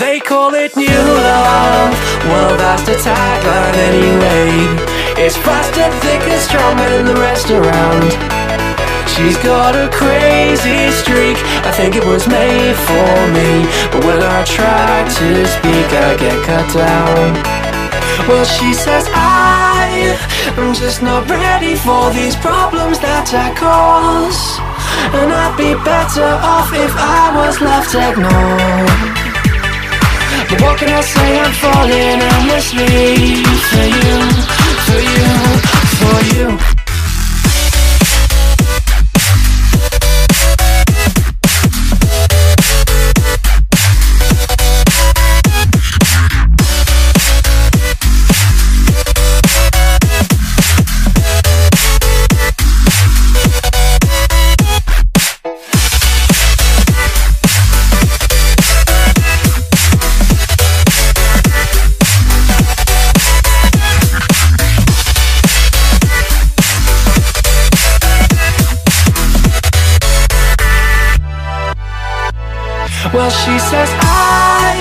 They call it new love. Well, that's the tagline anyway. It's fast and thick and stronger than the rest around. She's got a crazy streak. I think it was made for me. But when I try to speak, I get cut down. Well, she says I am just not ready for these problems that I cause. And I'd be better off if I was left ignored. I say? I'm falling endlessly for you, Well, she says I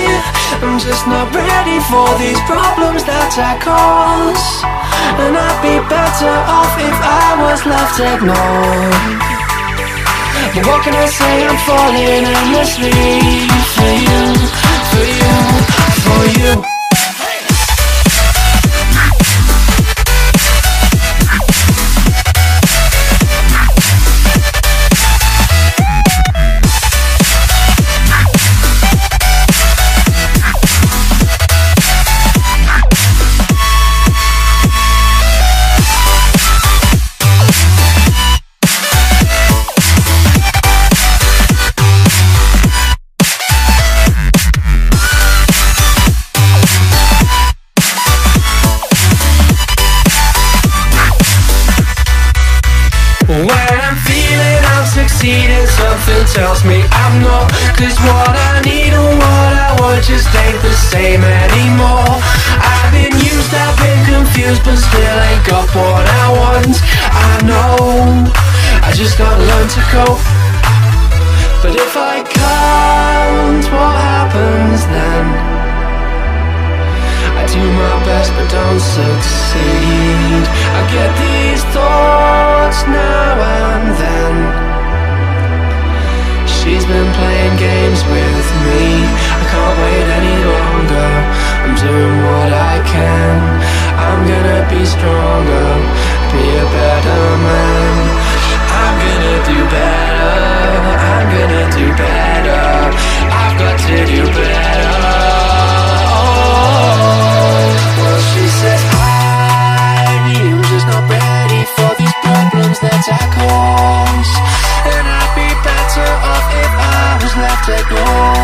am just not ready for these problems that I cause. And I'd be better off if I was left ignored But what can I say, I'm falling endlessly for you, tells me I'm not. Cause what I need and what I want Just ain't the same anymore. I've been used, I've been confused But still ain't got what I want. I know I just gotta learn to cope. But if I can't, what happens then? I do my best but don't succeed. I get these thoughts She's been playing games with me. I can't wait any longer. I'm doing what I can. I'm gonna be stronger afterglow